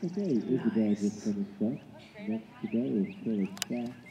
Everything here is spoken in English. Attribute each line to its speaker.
Speaker 1: Today is Okay, Isabel just finished up. Next today is Phyllis Stack.